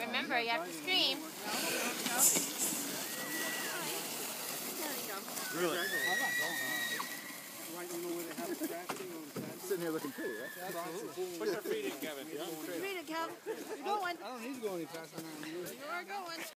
Remember, you have to scream. Really? Sitting here looking pretty, right? Absolutely. Put your feet in, Kevin? Read it, Kevin. You're going. I don't need to go any faster than I. You are going.